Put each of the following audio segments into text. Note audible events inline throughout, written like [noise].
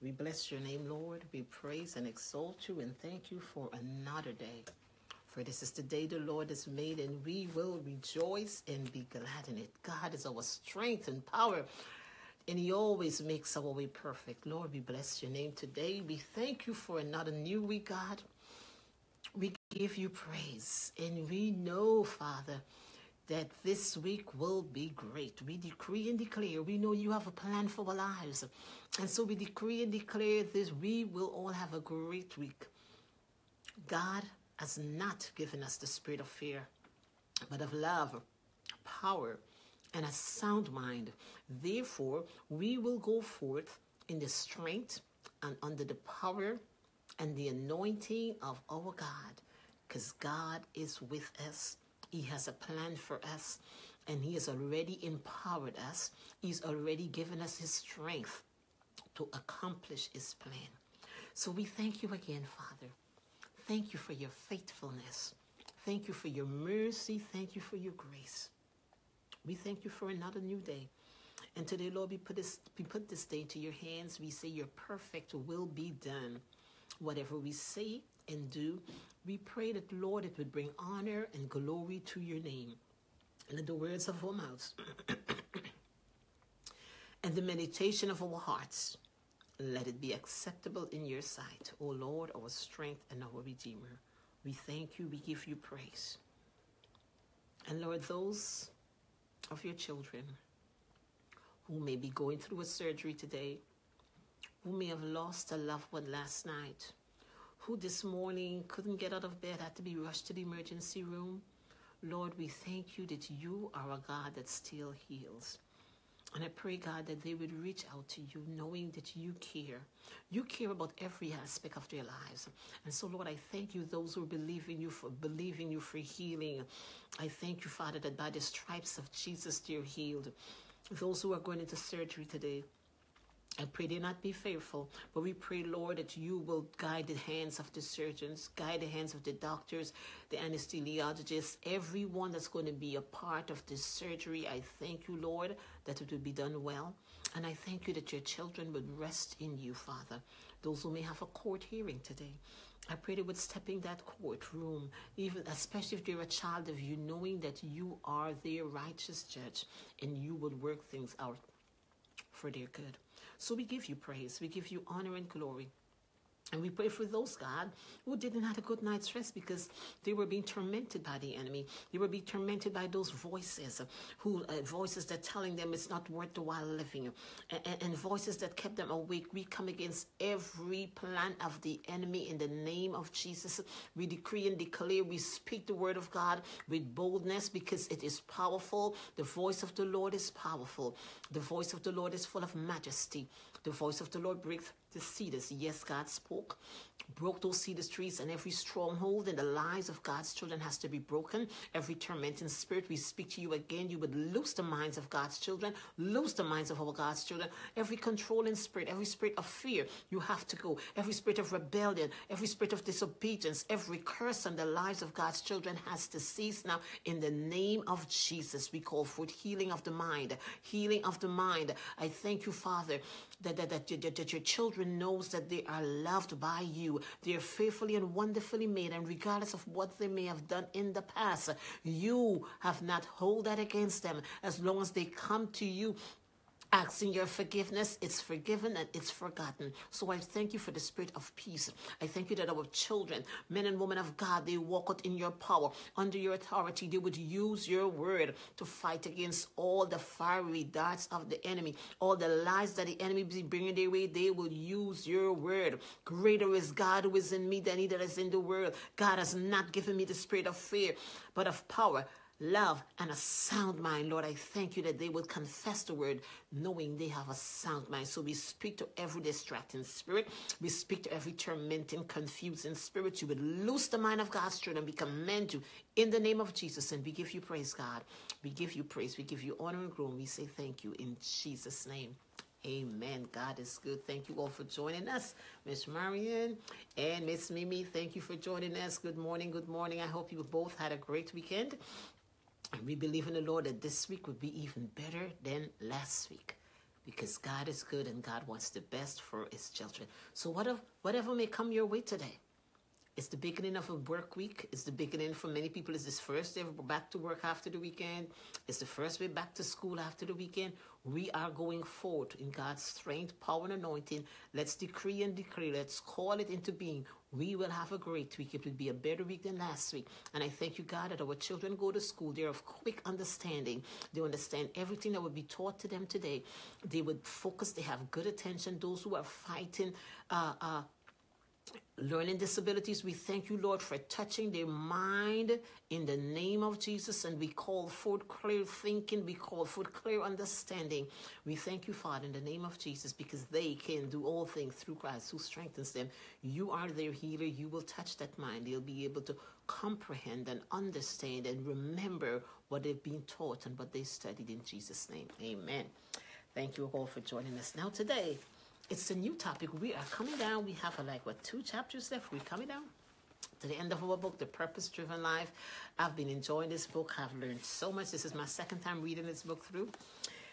We bless your name, Lord. We praise and exalt you and thank you for another day. For this is the day the Lord has made, and we will rejoice and be glad in it. God is our strength and power, and He always makes our way perfect. Lord, we bless your name today. We thank you for another new week, God. We give you praise, and we know, Father, that this week will be great. We decree and declare, we know you have a plan for our lives. And so we decree and declare this, we will all have a great week. God has not given us the spirit of fear, but of love, power, and a sound mind. Therefore, we will go forth in the strength and under the power and the anointing of our God, because God is with us he has a plan for us, and He has already empowered us. He's already given us His strength to accomplish His plan. So we thank you again, Father. Thank you for your faithfulness. Thank you for your mercy. Thank you for your grace. We thank you for another new day. And today, Lord, we put this, we put this day into your hands. We say your perfect will be done. Whatever we say and do, we pray that, Lord, it would bring honor and glory to your name. Let the words of our mouths [coughs] and the meditation of our hearts, let it be acceptable in your sight, O Lord, our strength and our Redeemer. We thank you, we give you praise. And Lord, those of your children who may be going through a surgery today, who may have lost a loved one last night, who this morning couldn't get out of bed, had to be rushed to the emergency room. Lord, we thank you that you are a God that still heals. And I pray, God, that they would reach out to you knowing that you care. You care about every aspect of their lives. And so, Lord, I thank you, those who believe in you for believing you for healing. I thank you, Father, that by the stripes of Jesus they're healed. Those who are going into surgery today, I pray they not be fearful, but we pray, Lord, that you will guide the hands of the surgeons, guide the hands of the doctors, the anesthesiologists, everyone that's going to be a part of this surgery. I thank you, Lord, that it will be done well. And I thank you that your children would rest in you, Father. Those who may have a court hearing today. I pray they would step in that courtroom, even especially if they're a child of you, knowing that you are their righteous judge and you would work things out for their good. So we give you praise, we give you honor and glory. And we pray for those, God, who didn't have a good night's rest because they were being tormented by the enemy. They were being tormented by those voices, who uh, voices that telling them it's not worth the while living, and, and, voices that kept them awake. We come against every plan of the enemy in the name of Jesus. We decree and declare, we speak the word of God with boldness because it is powerful. The voice of the Lord is powerful. The voice of the Lord is full of majesty. The voice of the Lord breaks see this. Yes, God spoke, broke those cedar trees, and every stronghold in the lives of God's children has to be broken. Every tormenting spirit, we speak to you again. You would loose the minds of God's children, loose the minds of our God's children. Every controlling spirit, every spirit of fear, you have to go. Every spirit of rebellion, every spirit of disobedience, every curse on the lives of God's children has to cease now. In the name of Jesus, we call for healing of the mind, healing of the mind. I thank you, Father, that, that, that, that, that your children knows that they are loved by you. They are fearfully and wonderfully made, and regardless of what they may have done in the past, you have not hold that against them. As long as they come to you asking your forgiveness, it's forgiven and it's forgotten. So I thank you for the spirit of peace. I thank you that our children, men and women of God, they walk out in your power, under your authority. They would use your word to fight against all the fiery darts of the enemy, all the lies that the enemy is bringing their way. They will use your word. Greater is God who is in me than he that is in the world. God has not given me the spirit of fear, but of power love, and a sound mind. Lord, I thank you that they will confess the word knowing they have a sound mind. So we speak to every distracting spirit. We speak to every tormenting, confusing spirit. You would loose the mind of God's children. We command you in the name of Jesus. And we give you praise, God. We give you praise. We give you honor and glory. We say thank you in Jesus' name. Amen. God is good. Thank you all for joining us. Miss Marion and Miss Mimi, thank you for joining us. Good morning. Good morning. I hope you both had a great weekend. And we believe in the Lord that this week would be even better than last week because God is good and God wants the best for his children. So whatever, whatever may come your way today, it's the beginning of a work week. It's the beginning for many people. It's this first day back to work after the weekend. It's the first way back to school after the weekend. We are going forth in God's strength, power, and anointing. Let's decree and decree. Let's call it into being. We will have a great week. It will be a better week than last week. And I thank you, God, that our children go to school. They're of quick understanding. They understand everything that will be taught to them today. They would focus. They have good attention. Those who are fighting uh, uh, learning disabilities. We thank you, Lord, for touching their mind in the name of Jesus. And we call forth clear thinking. We call forth clear understanding. We thank you, Father, in the name of Jesus, because they can do all things through Christ who strengthens them. You are their healer. You will touch that mind. They'll be able to comprehend and understand and remember what they've been taught and what they studied in Jesus' name. Amen. Thank you all for joining us. Now, today, it's a new topic. We are coming down. We have uh, like what two chapters left. We're coming down to the end of our book, The Purpose Driven Life. I've been enjoying this book. I've learned so much. This is my second time reading this book through.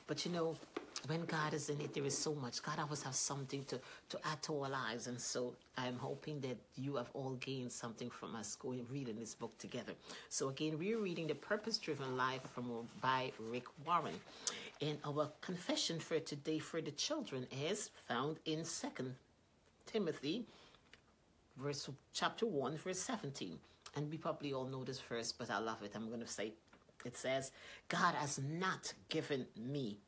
But you know, when God is in it, there is so much. God always has something to, to add to our lives. And so I'm hoping that you have all gained something from us going reading this book together. So again, we're reading The Purpose Driven Life from by Rick Warren. And our confession for today for the children is found in Second Timothy, verse chapter one, verse seventeen. And we probably all know this verse, but I love it. I'm going to say, it says, "God has not given me."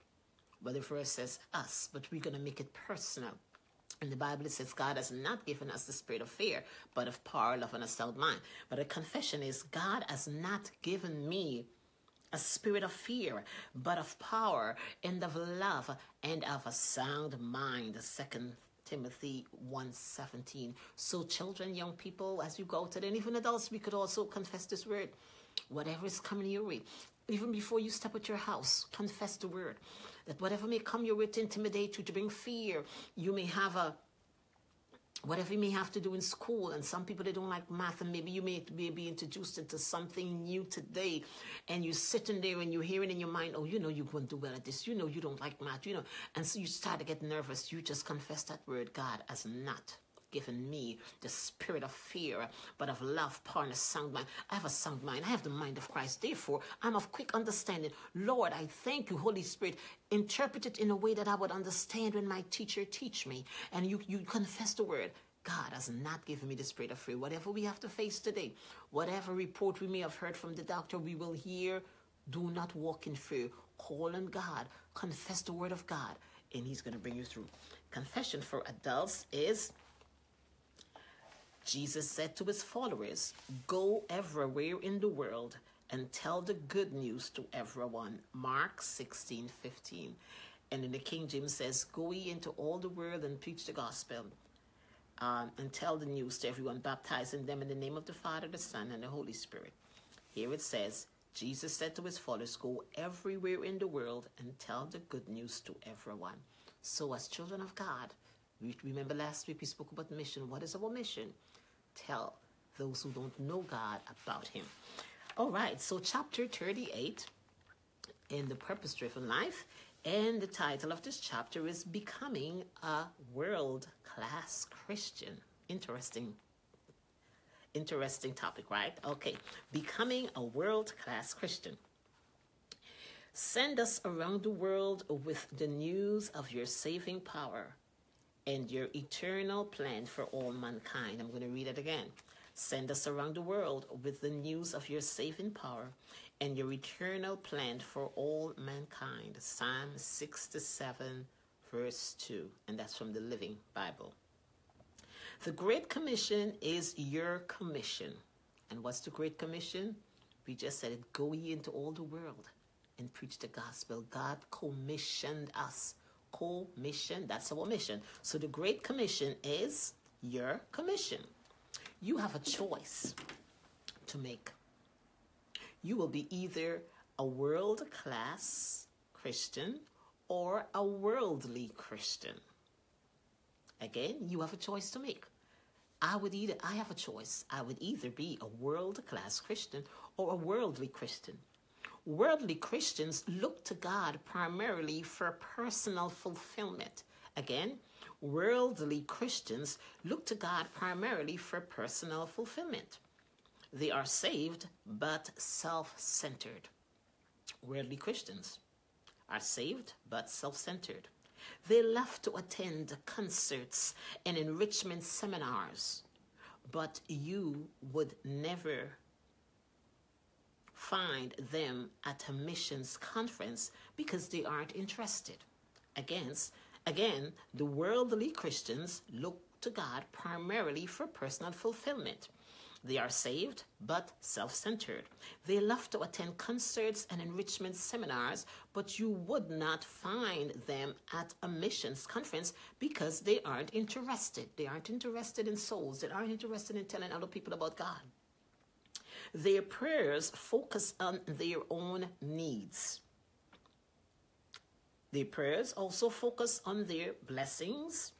Well, the verse says us, but we're going to make it personal. In the Bible, says God has not given us the spirit of fear, but of power, love, and a sound mind. But a confession is God has not given me a spirit of fear, but of power and of love and of a sound mind. Second Timothy 1:17. So children, young people, as you go to and even adults, we could also confess this word. Whatever is coming your way, even before you step out your house, confess the word. That whatever may come your way to intimidate you, to bring fear, you may have a whatever you may have to do in school and some people they don't like math and maybe you may be introduced into something new today and you're sitting there and you're hearing in your mind oh you know you won't do well at this. You know you don't like math you know. And so you start to get nervous. You just confess that word god as not given me the spirit of fear, but of love, power, and a sound mind. I have a sound mind. I have the mind of Christ. Therefore, I'm of quick understanding. Lord, I thank you, Holy Spirit. Interpret it in a way that I would understand when my teacher teach me. And you, you confess the word. God has not given me the spirit of fear. Whatever we have to face today, whatever report we may have heard from the doctor, we will hear. Do not walk in fear. Call on God. Confess the word of God, and He's going to bring you through. Confession for adults is Jesus said to his followers, Go everywhere in the world and tell the good news to everyone. Mark 16 15. And in the King James says, Go ye into all the world and preach the gospel. Um, and tell the news to everyone, baptizing them in the name of the Father, the Son, and the Holy Spirit. Here it says, Jesus said to his followers, Go everywhere in the world and tell the good news to everyone. So, as children of God, we remember last week we spoke about mission. What is our mission? Tell those who don't know God about Him. All right, so chapter 38 in the purpose driven life, and the title of this chapter is Becoming a World Class Christian. Interesting. Interesting topic, right? Okay, becoming a world class Christian. Send us around the world with the news of your saving power and your eternal plan for all mankind. I'm going to read it again. Send us around the world with the news of your saving power and your eternal plan for all mankind. Psalm 67, verse 2. And that's from the Living Bible. The Great Commission is your commission. And what's the Great Commission? We just said it go ye into all the world and preach the gospel. God commissioned us co-mission. That's our mission. So the Great Commission is your commission. You have a choice to make. You will be either a world class Christian or a worldly Christian. Again, you have a choice to make. I would either I have a choice. I would either be a world class Christian or a worldly Christian. Worldly Christians look to God primarily for personal fulfillment. Again, worldly Christians look to God primarily for personal fulfillment. They are saved but self centered. Worldly Christians are saved but self centered. They love to attend concerts and enrichment seminars, but you would never find them at a missions conference because they aren't interested. Against, again, the worldly Christians look to God primarily for personal fulfillment. They are saved but self centered. They love to attend concerts and enrichment seminars, but you would not find them at a missions conference because they aren't interested. They aren't interested in souls, they aren't interested in telling other people about God. Their prayers focus on their own needs. Their prayers also focus on their blessings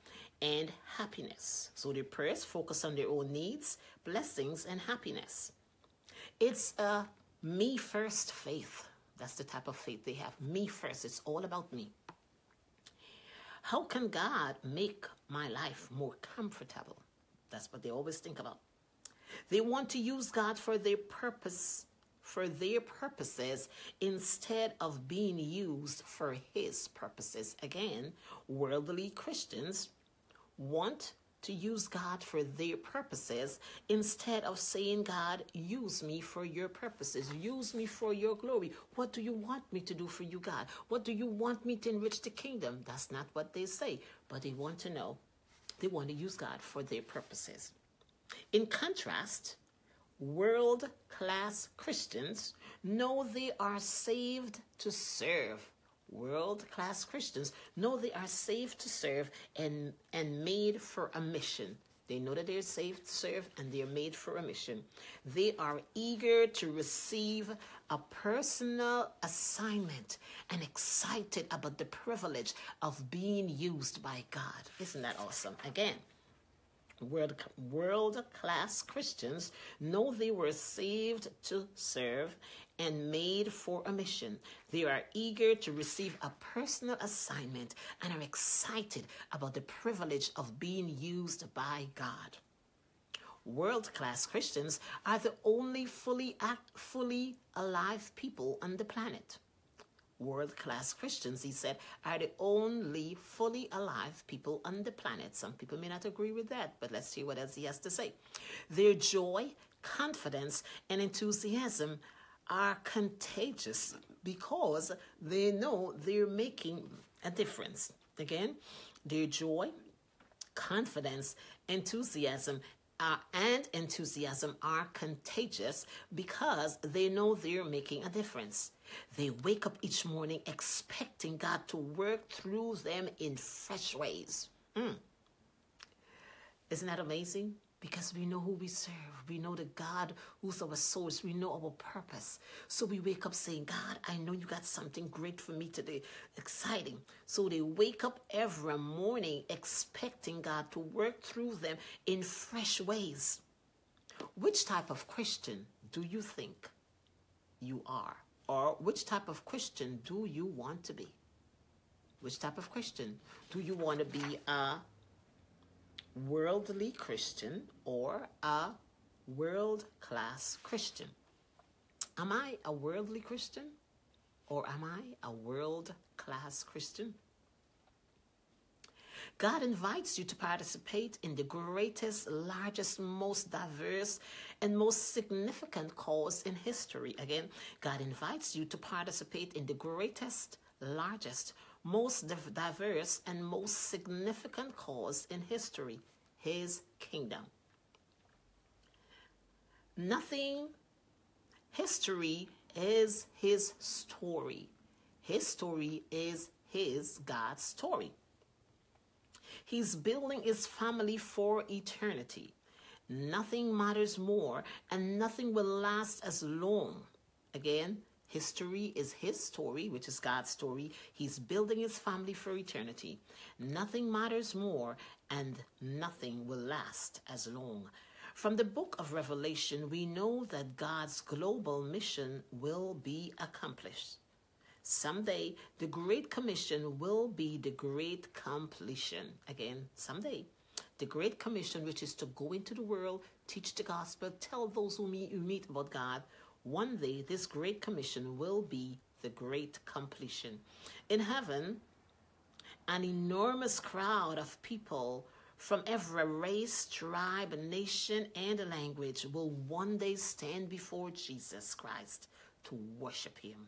and happiness. So their prayers focus on their own needs, blessings, and happiness. It's a me first faith. That's the type of faith they have. Me first. It's all about me. How can God make my life more comfortable? That's what they always think about. They want to use God for their purpose, for their purposes, instead of being used for His purposes. Again, worldly Christians want to use God for their purposes instead of saying, God, use me for your purposes, use me for your glory. What do you want me to do for you, God? What do you want me to enrich the kingdom? That's not what they say, but they want to know. They want to use God for their purposes. In contrast, world class Christians know they are saved to serve. World class Christians know they are saved to serve and, and made for a mission. They know that they're saved to serve and they're made for a mission. They are eager to receive a personal assignment and excited about the privilege of being used by God. Isn't that awesome? Again, world, world class Christians know they were saved to serve and made for a mission. They are eager to receive a personal assignment and are excited about the privilege of being used by God. World class Christians are the only fully act, fully alive people on the planet world class Christians, he said, are the only fully alive people on the planet. Some people may not agree with that, but let's see what else he has to say. Their joy, confidence, and enthusiasm are contagious because they know they're making a difference. Again, their joy, confidence, enthusiasm, uh, and enthusiasm are contagious because they know they're making a difference. They wake up each morning expecting God to work through them in fresh ways. Mm. Isn't that amazing? Because we know who we serve. We know the God who's our source. We know our purpose. So we wake up saying, God, I know you got something great for me today. Exciting. So they wake up every morning expecting God to work through them in fresh ways. Which type of Christian do you think you are? Or which type of Christian do you want to be? Which type of Christian? Do you want to be a worldly Christian or a world class Christian? Am I a worldly Christian or am I a world class Christian? God invites you to participate in the greatest, largest, most diverse, and most significant cause in history. Again, God invites you to participate in the greatest, largest, most diverse, and most significant cause in history His kingdom. Nothing, history is His story. His story is His God's story. He's building his family for eternity. Nothing matters more and nothing will last as long. Again, history is his story, which is God's story. He's building his family for eternity. Nothing matters more and nothing will last as long. From the book of Revelation, we know that God's global mission will be accomplished. Someday, the Great Commission will be the great completion. Again, someday. The Great Commission, which is to go into the world, teach the gospel, tell those who meet, who meet about God. One day, this Great Commission will be the great completion. In heaven, an enormous crowd of people from every race, tribe, nation, and language will one day stand before Jesus Christ to worship him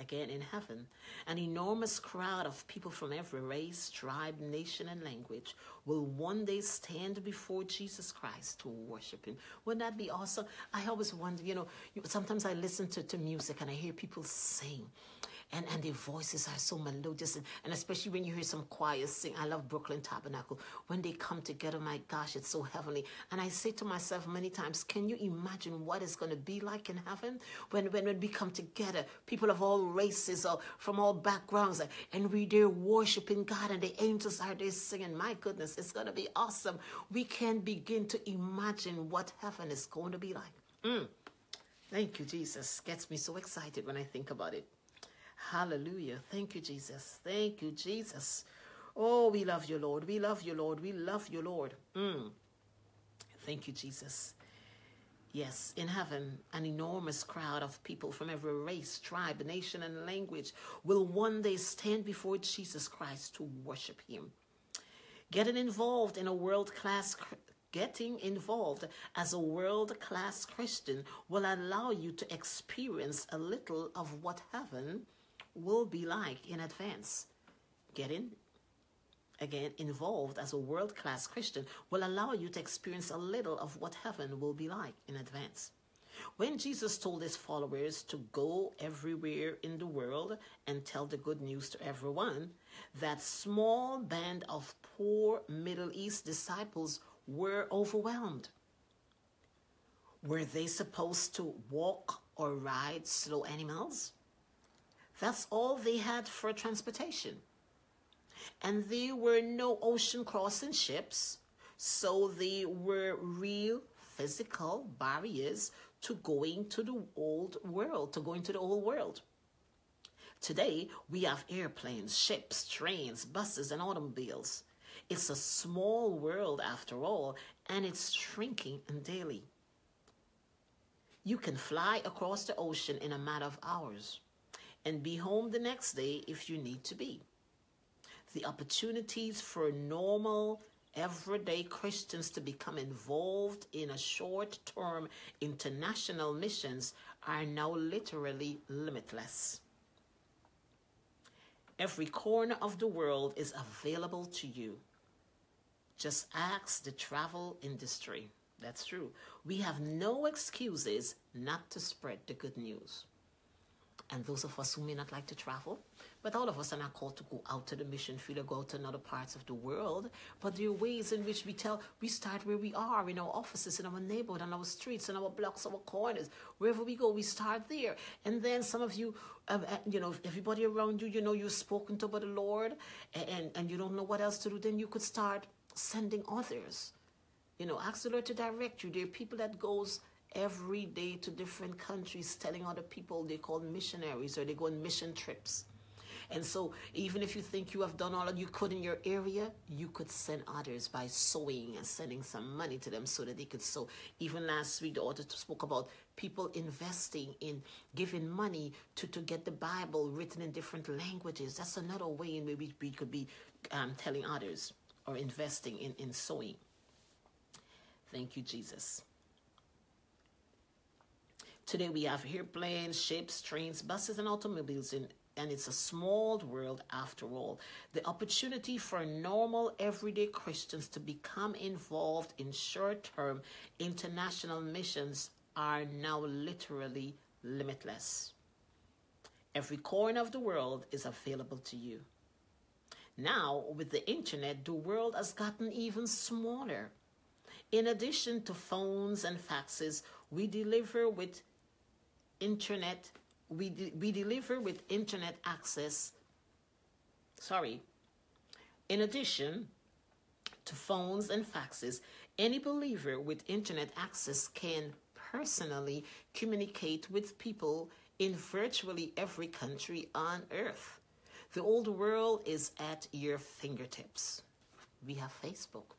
again in heaven, an enormous crowd of people from every race, tribe, nation, and language will one day stand before Jesus Christ to worship Him. Wouldn't that be awesome? I always wonder, you know, sometimes I listen to, to music and I hear people sing and, and their voices are so melodious. And, and especially when you hear some choirs sing. I love Brooklyn Tabernacle. When they come together, my gosh, it's so heavenly. And I say to myself many times, can you imagine what it's going to be like in heaven when, when, when we come together, people of all races or from all backgrounds, and we there worshiping God and the angels are there singing. My goodness, it's going to be awesome. We can begin to imagine what heaven is going to be like. Mm. Thank you, Jesus. Gets me so excited when I think about it. Hallelujah. Thank you, Jesus. Thank you, Jesus. Oh, we love you, Lord. We love you, Lord. We love you, Lord. Mm. Thank you, Jesus. Yes, in heaven, an enormous crowd of people from every race, tribe, nation, and language will one day stand before Jesus Christ to worship him. Getting involved in a world class getting involved as a world class Christian will allow you to experience a little of what heaven will be like in advance. Getting again involved as a world class Christian will allow you to experience a little of what heaven will be like in advance. When Jesus told his followers to go everywhere in the world and tell the good news to everyone, that small band of poor Middle East disciples were overwhelmed. Were they supposed to walk or ride slow animals? That's all they had for transportation. And there were no ocean crossing ships, so there were real physical barriers to going to the old world, to going to the old world. Today, we have airplanes, ships, trains, buses, and automobiles. It's a small world after all, and it's shrinking and daily. You can fly across the ocean in a matter of hours and be home the next day if you need to be. The opportunities for normal, everyday Christians to become involved in a short term international missions are now literally limitless. Every corner of the world is available to you. Just ask the travel industry. That's true. We have no excuses not to spread the good news and those of us who may not like to travel. But all of us are not called to go out to the mission field or go out to other parts of the world. But there are ways in which we tell, we start where we are, in our offices, in our neighborhood, on our streets, in our blocks, our corners. Wherever we go, we start there. And then some of you, um, uh, you know, everybody around you, you know, you've spoken to about the Lord and, and, and you don't know what else to do, then you could start sending others. You know, ask the Lord to direct you. There are people that goes every day to different countries telling other people they call missionaries or they go on mission trips. And so, even if you think you have done all that you could in your area, you could send others by sowing and sending some money to them so that they could sow. Even last week, the author spoke about people investing in giving money to, to get the Bible written in different languages. That's another way in which we could be um, telling others or investing in, in sowing. Thank you, Jesus. Today we have airplanes, ships, trains, buses, and automobiles in and it's a small world after all. The opportunity for normal, everyday Christians to become involved in short term international missions are now literally limitless. Every corner of the world is available to you. Now, with the internet, the world has gotten even smaller. In addition to phones and faxes, we deliver with internet we, de- we deliver with internet access sorry in addition to phones and faxes, any believer with internet access can personally communicate with people in virtually every country on earth. The old world is at your fingertips. We have Facebook.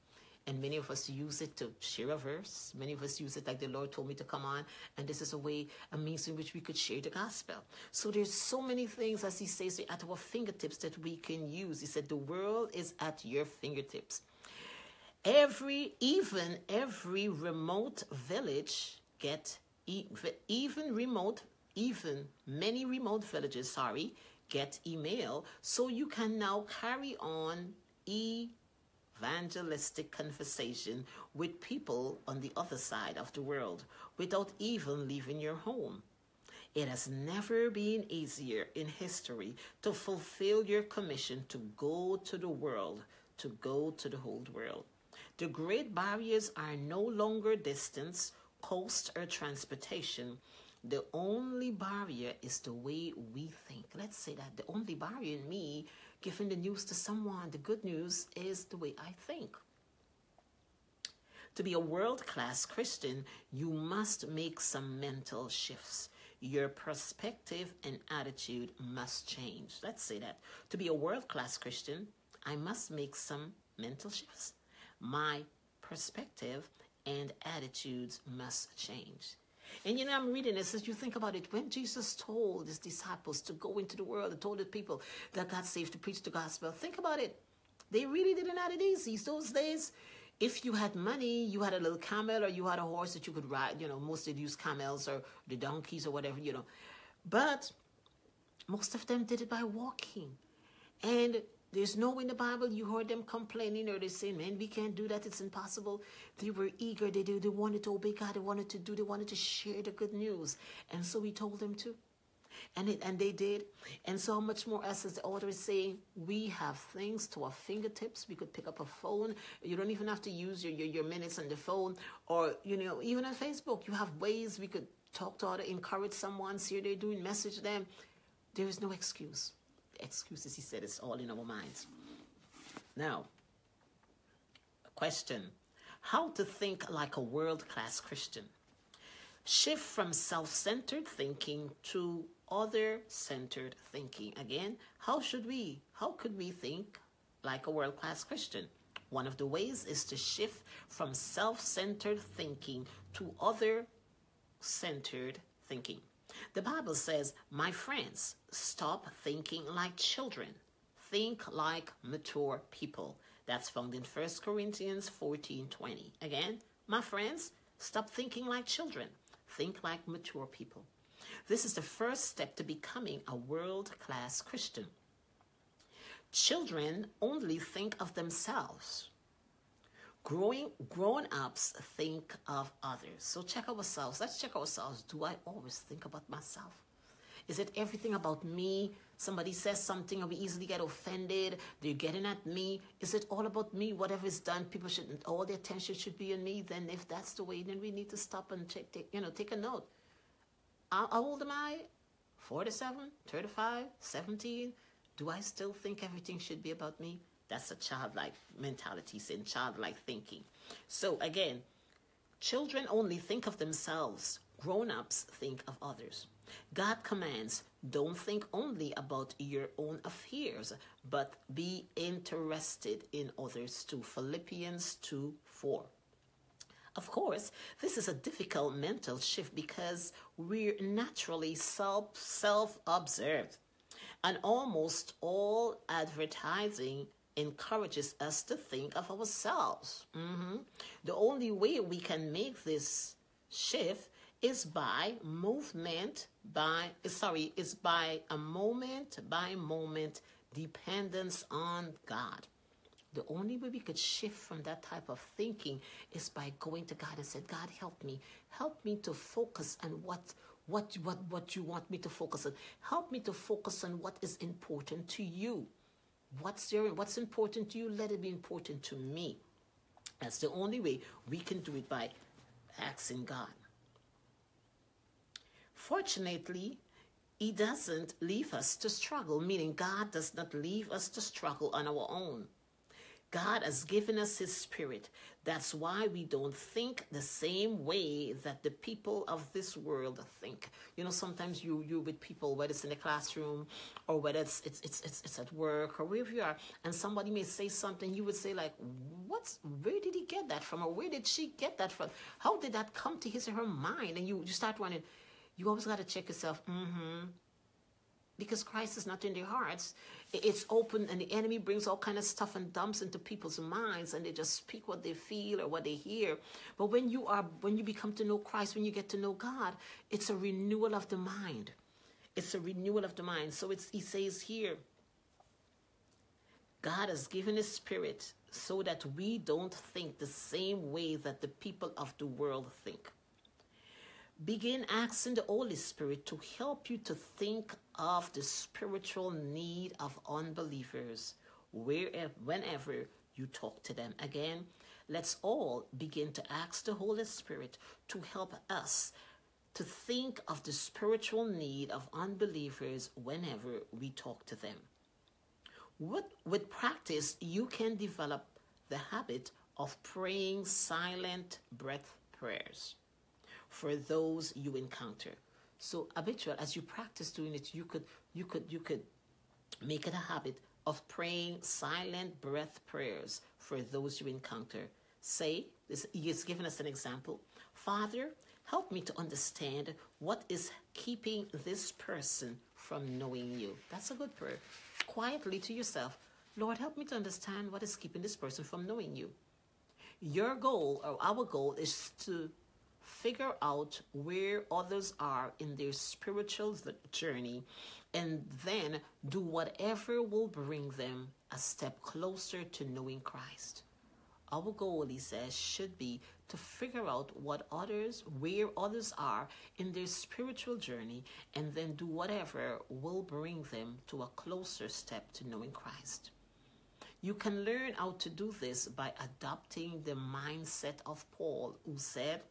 And many of us use it to share a verse. Many of us use it like the Lord told me to come on. And this is a way, a means in which we could share the gospel. So there's so many things, as he says, at our fingertips that we can use. He said, the world is at your fingertips. Every, even every remote village get, even remote, even many remote villages, sorry, get email. So you can now carry on e evangelistic conversation with people on the other side of the world without even leaving your home. It has never been easier in history to fulfill your commission to go to the world, to go to the whole world. The great barriers are no longer distance, cost, or transportation. The only barrier is the way we think. Let's say that the only barrier in me giving the news to someone, the good news is the way I think. To be a world class Christian, you must make some mental shifts. Your perspective and attitude must change. Let's say that. To be a world class Christian, I must make some mental shifts. My perspective and attitudes must change. And you know, I'm reading this as you think about it. When Jesus told his disciples to go into the world and told the people that got saved to preach the gospel, think about it. They really didn't have it easy. Those days, if you had money, you had a little camel or you had a horse that you could ride. You know, most did use camels or the donkeys or whatever, you know. But most of them did it by walking. And there's no in the Bible you heard them complaining or they saying, man, we can't do that. It's impossible. They were eager. They, they, they wanted to obey God. They wanted to do, they wanted to share the good news. And so we told them to. And it, and they did. And so much more as the author is saying, we have things to our fingertips. We could pick up a phone. You don't even have to use your, your, your minutes on the phone. Or, you know, even on Facebook, you have ways we could talk to other, encourage someone, see what they're doing, message them. There is no excuse excuses, he said, it's all in our minds. Now, question How to think like a world class Christian? Shift from self centered thinking to other centered thinking. Again, how should we, how could we think like a world class Christian? One of the ways is to shift from self centered thinking to other centered thinking. The Bible says, My friends, stop thinking like children. Think like mature people. That's found in 1 Corinthians 14 20. Again, my friends, stop thinking like children. Think like mature people. This is the first step to becoming a world class Christian. Children only think of themselves. Growing grown ups think of others. So check ourselves. Let's check ourselves. Do I always think about myself? Is it everything about me? Somebody says something and we easily get offended. They're getting at me. Is it all about me? Whatever is done, people should all the attention should be on me. Then if that's the way, then we need to stop and take, take you know, take a note. How, how old am I? 47, 35, 17? Do I still think everything should be about me? That's a childlike mentality, saying childlike thinking. So again, children only think of themselves. Grown-ups think of others. God commands, don't think only about your own affairs, but be interested in others too. Philippians 2 4. Of course, this is a difficult mental shift because we're naturally self self observed. And almost all advertising encourages us to think of ourselves. Mm-hmm. The only way we can make this shift is by movement by sorry is by a moment by moment dependence on God. The only way we could shift from that type of thinking is by going to God and said, God, help me. Help me to focus on what what what what you want me to focus on. Help me to focus on what is important to you. What's your what's important to you? Let it be important to me. That's the only way we can do it by asking God. Fortunately, He doesn't leave us to struggle, meaning God does not leave us to struggle on our own. God has given us His Spirit. That's why we don't think the same way that the people of this world think. You know, sometimes you you with people, whether it's in the classroom or whether it's it's it's it's, it's at work or wherever you are, and somebody may say something, you would say like, "What's? Where did he get that from? Or where did she get that from? How did that come to his or her mind?" And you you start wondering. You always got to check yourself. Mm-hmm because Christ is not in their hearts. It's open, and the enemy brings all kind of stuff and dumps into people's minds, and they just speak what they feel or what they hear. But when you are, when you become to know Christ, when you get to know God, it's a renewal of the mind. It's a renewal of the mind. So it's he says here, God has given His Spirit so that we don't think the same way that the people of the world think. Begin asking the Holy Spirit to help you to think of the spiritual need of unbelievers wherever, whenever you talk to them. Again, let's all begin to ask the Holy Spirit to help us to think of the spiritual need of unbelievers whenever we talk to them. With, with practice, you can develop the habit of praying silent breath prayers for those you encounter. So habitual, as you practice doing it, you could you could you could make it a habit of praying silent breath prayers for those you encounter. Say this he's given us an example. Father, help me to understand what is keeping this person from knowing you. That's a good prayer. Quietly to yourself, Lord, help me to understand what is keeping this person from knowing you. Your goal or our goal is to figure out where others are in their spiritual journey and then do whatever will bring them a step closer to knowing Christ. Our goal, he says, should be to figure out what others, where others are in their spiritual journey, and then do whatever will bring them to a closer step to knowing Christ. You can learn how to do this by adopting the mindset of Paul, who said,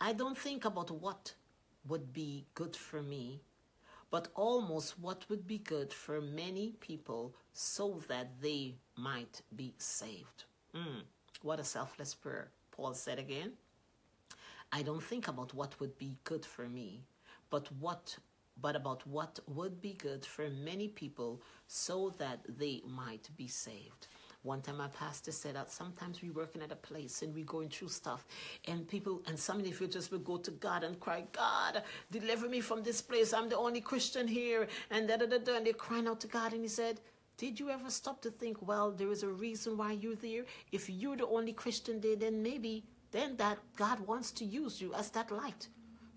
I don't think about what would be good for me, but almost what would be good for many people so that they might be saved. Mm, what a selfless prayer. Paul said again, I don't think about what would be good for me, but what but about what would be good for many people so that they might be saved. One time my pastor said that sometimes we're working at a place and we're going through stuff and people and some individuals will go to God and cry, God, deliver me from this place. I'm the only Christian here and da da da da and they're crying out to God and he said, did you ever stop to think, well, there is a reason why you're there? If you're the only Christian there, then maybe then that God wants to use you as that light.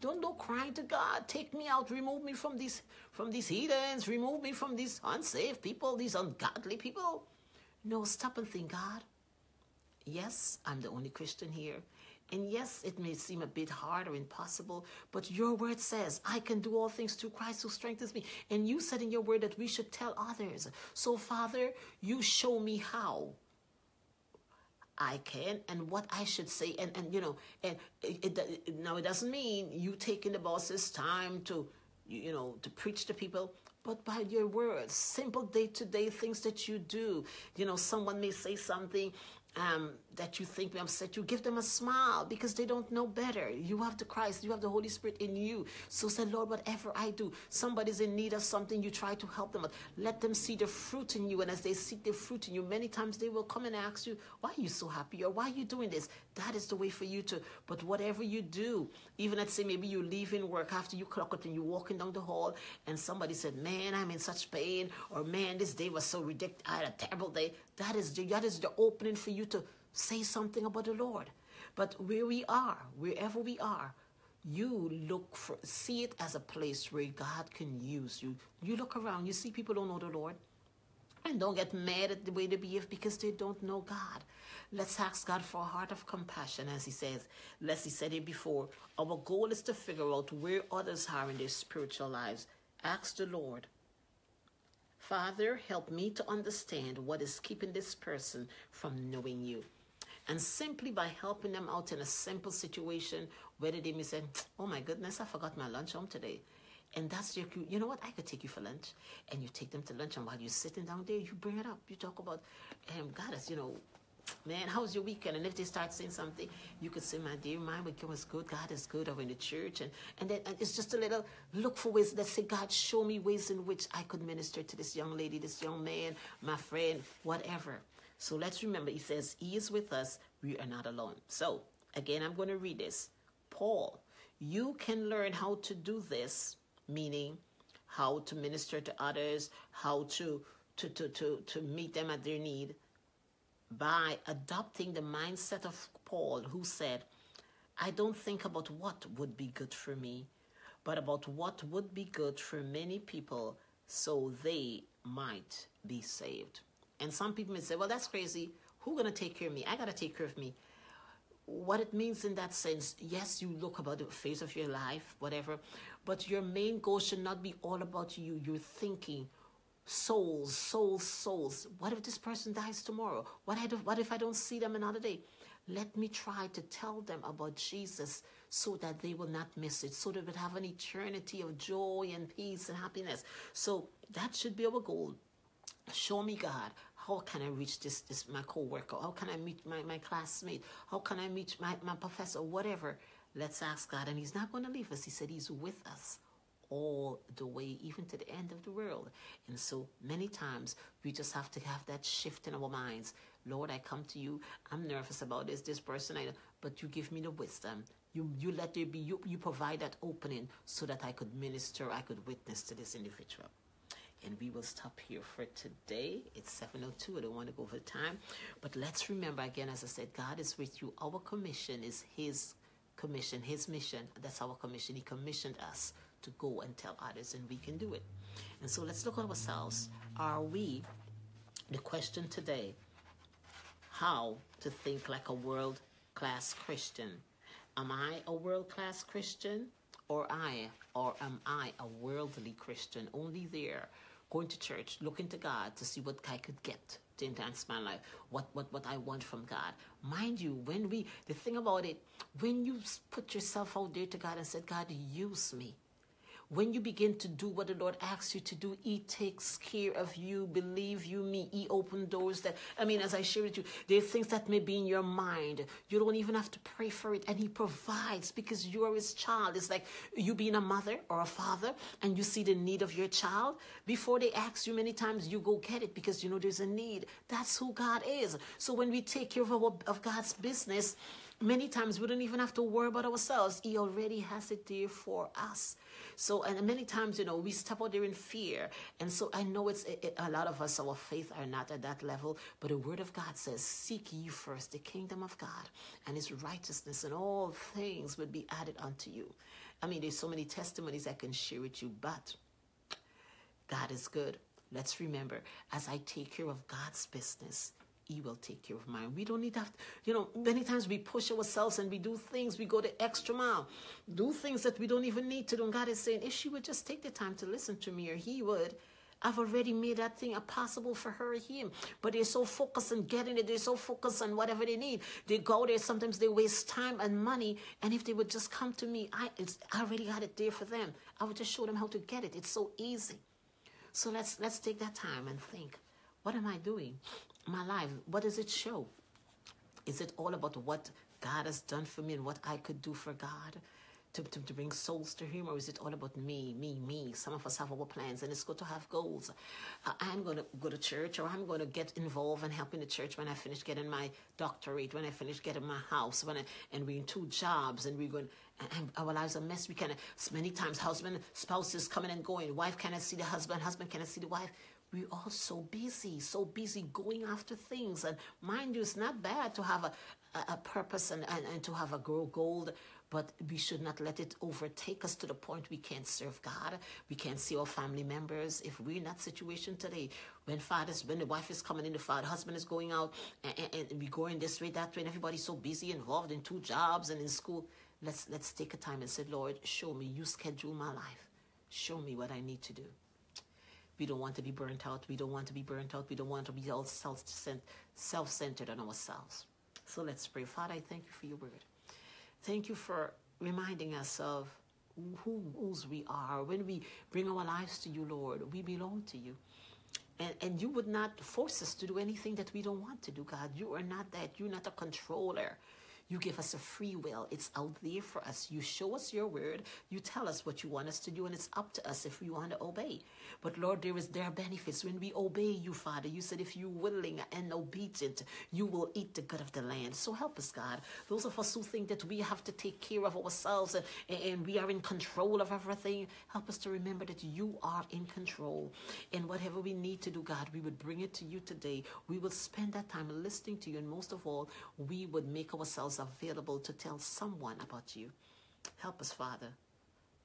Don't go crying to God, take me out, remove me from these from these heathens, remove me from these unsaved people, these ungodly people. No, stop and think, God. Yes, I'm the only Christian here. And yes, it may seem a bit hard or impossible, but your word says, I can do all things through Christ who strengthens me. And you said in your word that we should tell others. So, Father, you show me how. I can and what I should say, and, and you know, and it, it, now it doesn't mean you taking the boss's time to, you know, to preach to people but by your words, simple day to day things that you do. You know, someone may say something um, that you think may upset you, give them a smile because they don't know better. You have the Christ, you have the Holy Spirit in you. So say, Lord, whatever I do, somebody's in need of something, you try to help them. Let them see the fruit in you. And as they see the fruit in you, many times they will come and ask you, why are you so happy? Or why are you doing this? That is the way for you to. But whatever you do, even let's say maybe you leave in work after you clock up and you're walking down the hall and somebody said, man, I'm in such pain. Or man, this day was so ridiculous. I had a terrible day. That is the, that is the opening for you to say something about the Lord. But where we are, wherever we are, you look for, see it as a place where God can use you. You look around, you see people don't know the Lord. And don't get mad at the way they behave because they don't know God. Let's ask God for a heart of compassion, as He says. Leslie said it before. Our goal is to figure out where others are in their spiritual lives. Ask the Lord Father, help me to understand what is keeping this person from knowing you. And simply by helping them out in a simple situation, whether they may say, Oh my goodness, I forgot my lunch home today. And that's your cue. You know what? I could take you for lunch, and you take them to lunch, and while you're sitting down there, you bring it up. You talk about, um, God, as you know, man, how was your weekend? And if they start saying something, you could say, my dear, my weekend was good. God is good. I went to church. And, and then and it's just a little look for ways. Let's say, God, show me ways in which I could minister to this young lady, this young man, my friend, whatever. So let's remember, he says, He is with us. We are not alone. So again, I'm going to read this. Paul, you can learn how to do this, meaning how to minister to others, how to to, to, to, to meet them at their need by adopting the mindset of Paul, who said, I don't think about what would be good for me, but about what would be good for many people so they might be saved. And some people may say, well, that's crazy. Who going to take care of me? I got to take care of me. What it means in that sense, yes, you look about the phase of your life, whatever, but your main goal should not be all about you. You're thinking, souls, souls, souls. What if this person dies tomorrow? What if, what if I don't see them another day? Let me try to tell them about Jesus so that they will not miss it, so that they have an eternity of joy and peace and happiness. So that should be our goal. Show me, God, how can I reach this, this my co-worker? How can I meet my, my classmate? How can I meet my, my professor? Whatever. Let's ask God. And He's not going to leave us. He said He's with us all the way, even to the end of the world. And so many times we just have to have that shift in our minds. Lord, I come to you. I'm nervous about this, this person, I, but you give me the wisdom. You, you let there be, you, you provide that opening so that I could minister, I could witness to this individual. And we will stop here for today. It's 7.02. I don't want to go over time. But let's remember again, as I said, God is with you. Our commission is His commission, His mission. That's our commission. He commissioned us to go and tell others, and we can do it. And so let's look at ourselves. Are we, the question today, how to think like a world class Christian? Am I a world class Christian? Or I, or am I a worldly Christian? Only there, going to church, looking to God to see what I could get to enhance my life, what, what, what I want from God. Mind you, when we, the thing about it, when you put yourself out there to God and said, God, use me, when you begin to do what the Lord asks you to do, He takes care of you. Believe you me. He opened doors that, I mean, as I share with you, there are things that may be in your mind. You don't even have to pray for it. And He provides because you are His child. It's like you being a mother or a father and you see the need of your child. Before they ask you many times, you go get it because you know there's a need. That's who God is. So when we take care of, our, of God's business, many times we don't even have to worry about ourselves. He already has it there for us. So, and many times, you know, we step out there in fear. And so I know it's it, a lot of us, our faith are not at that level. But the word of God says, Seek ye first the kingdom of God and his righteousness, and all things will be added unto you. I mean, there's so many testimonies I can share with you, but God is good. Let's remember, as I take care of God's business, he will take care of mine. We don't need to have, you know, many times we push ourselves and we do things, we go the extra mile, do things that we don't even need to do. And God is saying, if she would just take the time to listen to me, or he would, I've already made that thing possible for her or him. But they're so focused on getting it, they're so focused on whatever they need. They go there, sometimes they waste time and money. And if they would just come to me, I, I already had it there for them. I would just show them how to get it. It's so easy. So let's let's take that time and think, what am I doing? My life, what does it show? Is it all about what God has done for me and what I could do for God to, to, to bring souls to Him? Or is it all about me, me, me? Some of us have our plans and it's good to have goals. Uh, I'm going to go to church or I'm going to get involved and in the church when I finish getting my doctorate, when I finish getting my house, when I, and we're in two jobs and we're going, and our lives are messed. We can, many times, husband, spouses coming and going. Wife cannot see the husband, husband cannot see the wife we're all so busy, so busy going after things. And mind you, it's not bad to have a, a, a purpose and, and, and to have a grow gold, but we should not let it overtake us to the point we can't serve God. We can't see our family members. If we're in that situation today, when fathers, when the wife is coming in, the father, husband is going out, and, and, and going this way, that way, and everybody's so busy, involved in two jobs and in school. Let's let's take a time and say, Lord, show me. You schedule my life. Show me what I need to do. We don't want to be burnt out. We don't want to be burnt out. We don't want to be all self centered on ourselves. So let's pray. Father, I thank you for your word. Thank you for reminding us of who, whose we are, when we bring our lives to you, Lord, we belong to you. And, and you would not force us to do anything that we don't want to do, God. You are not that. You're not a controller. You give us a free will. It's out there for us. You show us your word. You tell us what you want us to do, and it's up to us if we want to obey. But Lord, there is there are benefits when we obey you, Father. You said if you're willing and obedient, you will eat the good of the land. So help us, God. Those of us who think that we have to take care of ourselves and, and we are in control of everything, help us to remember that you are in control. And whatever we need to do, God, we would bring it to you today. We will spend that time listening to you, and most of all, we would make ourselves available to tell someone about you. Help us, Father,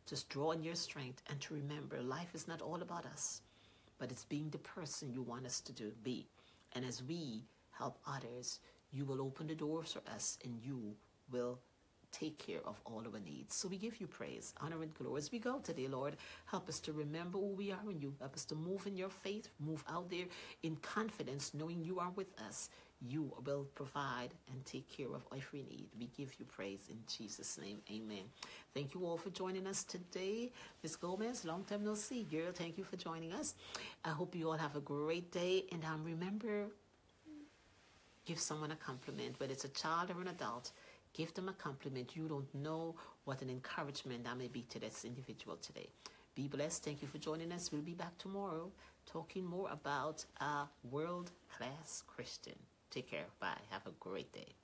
just draw on your strength and to remember life is not all about us, but it's being the person you want us to do, be. And as we help others, you will open the doors for us and you will take care of all of our needs. So we give you praise, honor, and glory as we go today, Lord. Help us to remember who we are in you. Help us to move in your faith, move out there in confidence, knowing you are with us. You will provide and take care of every need. We give you praise in Jesus' name. Amen. Thank you all for joining us today. Miss Gomez, long time no see, girl. Thank you for joining us. I hope you all have a great day. And um, remember, give someone a compliment, whether it's a child or an adult. Give them a compliment. You don't know what an encouragement that may be to this individual today. Be blessed. Thank you for joining us. We'll be back tomorrow talking more about a world class Christian. Take care. Bye. Have a great day.